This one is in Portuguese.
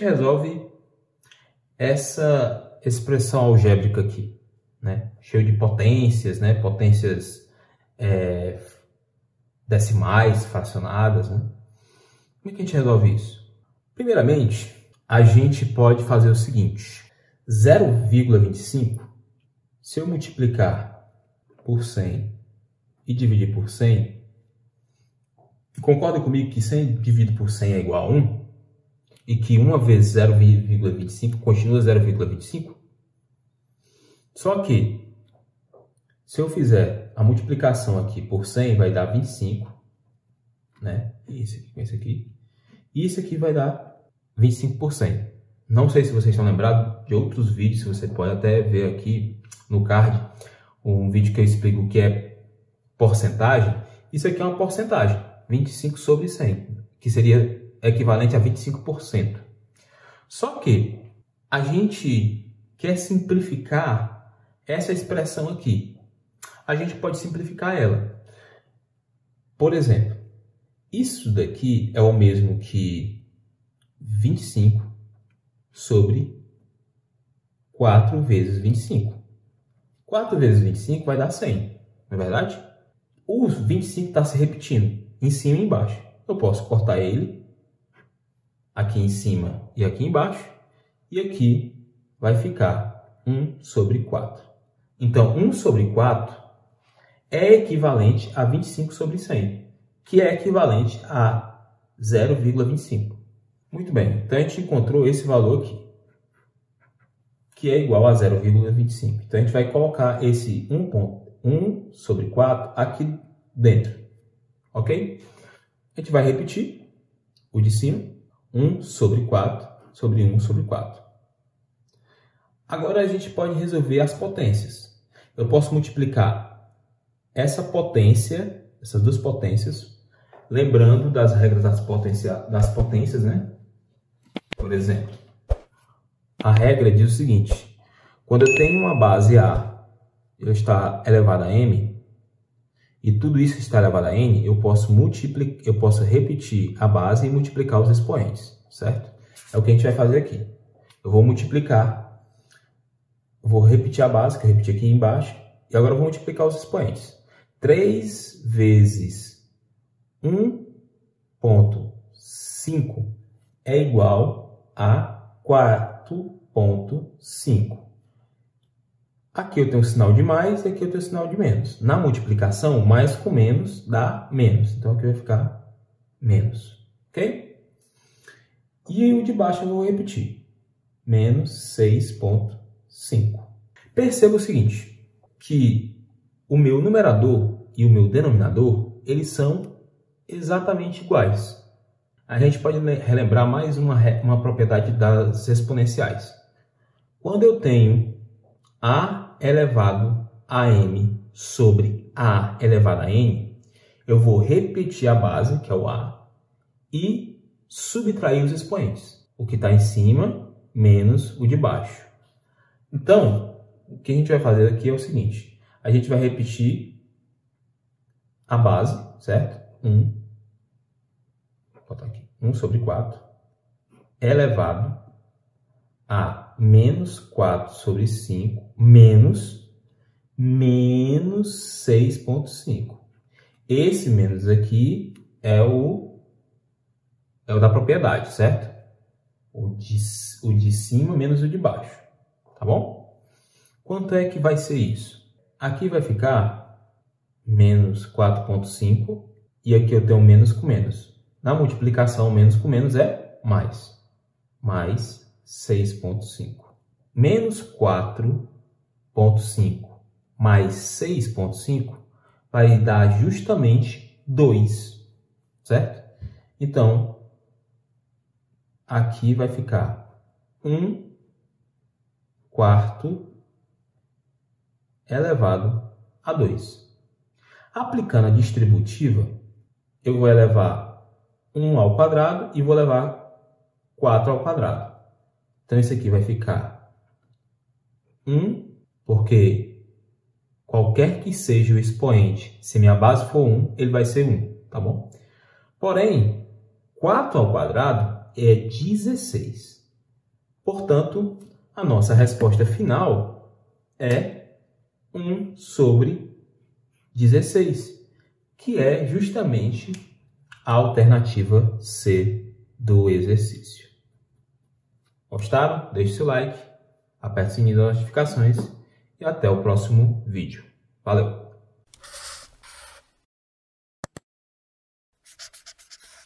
gente resolve essa expressão algébrica aqui? Né? Cheio de potências, né? potências é, decimais, fracionadas. Né? Como é que a gente resolve isso? Primeiramente, a gente pode fazer o seguinte: 0,25, se eu multiplicar por 100 e dividir por 100, concorda comigo que 100 dividido por 100 é igual a 1? E que 1 vezes 0,25 continua 0,25? Só que, se eu fizer a multiplicação aqui por 100, vai dar 25, né? Isso aqui com esse aqui. E isso aqui vai dar 25%. Não sei se vocês estão lembrados de outros vídeos, você pode até ver aqui no card um vídeo que eu explico o que é porcentagem. Isso aqui é uma porcentagem, 25 sobre 100, que seria equivalente a 25%. Só que a gente quer simplificar essa expressão aqui. A gente pode simplificar ela. Por exemplo, isso daqui é o mesmo que 25 sobre 4 vezes 25. 4 vezes 25 vai dar 100, não é verdade? O 25 está se repetindo em cima e embaixo. Eu posso cortar ele aqui em cima e aqui embaixo. E aqui vai ficar 1 sobre 4. Então, 1 sobre 4 é equivalente a 25 sobre 100, que é equivalente a 0,25. Muito bem, então a gente encontrou esse valor aqui, que é igual a 0,25. Então a gente vai colocar esse 1, sobre 4 aqui dentro, ok? A gente vai repetir o de cima, 1 sobre 4 sobre 1 sobre 4. Agora a gente pode resolver as potências eu posso multiplicar essa potência, essas duas potências, lembrando das regras das, potência, das potências, né? Por exemplo, a regra diz o seguinte: quando eu tenho uma base A, eu está elevada a m, e tudo isso está elevado a n, eu posso multiplicar, eu posso repetir a base e multiplicar os expoentes, certo? É o que a gente vai fazer aqui. Eu vou multiplicar vou repetir a base, que eu repeti aqui embaixo, e agora eu vou multiplicar os expoentes. 3 vezes 1.5 é igual a 4.5. Aqui eu tenho sinal de mais e aqui eu tenho sinal de menos. Na multiplicação, mais com menos dá menos. Então aqui vai ficar menos. Ok? E o de baixo eu vou repetir. Menos 6.5. 5. Perceba o seguinte, que o meu numerador e o meu denominador, eles são exatamente iguais. A gente pode relembrar mais uma, uma propriedade das exponenciais. Quando eu tenho a elevado a m sobre a elevado a n, eu vou repetir a base, que é o a, e subtrair os expoentes. O que está em cima menos o de baixo. Então, o que a gente vai fazer aqui é o seguinte: a gente vai repetir a base, certo? 1, vou botar aqui, 1 sobre 4, elevado a menos 4 sobre 5, menos, menos 6,5. Esse menos aqui é o, é o da propriedade, certo? O de, o de cima menos o de baixo tá bom? Quanto é que vai ser isso? Aqui vai ficar menos 4,5 e aqui eu tenho menos com menos. Na multiplicação, menos com menos é mais. Mais 6,5. Menos 4,5 mais 6,5 vai dar justamente 2, certo? Então, aqui vai ficar 1 quarto elevado a 2. Aplicando a distributiva, eu vou elevar 1 ao quadrado e vou levar 4 ao quadrado. Então, isso aqui vai ficar 1, porque qualquer que seja o expoente, se minha base for 1, ele vai ser 1, tá bom? Porém, 4 ao quadrado é 16. Portanto, a nossa resposta final é 1 sobre 16, que é justamente a alternativa C do exercício. Gostaram? Deixe seu like, aperte o sininho das notificações e até o próximo vídeo. Valeu!